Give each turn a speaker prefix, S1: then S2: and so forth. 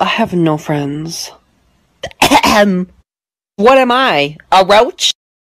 S1: I have no friends.
S2: What am I? A roach?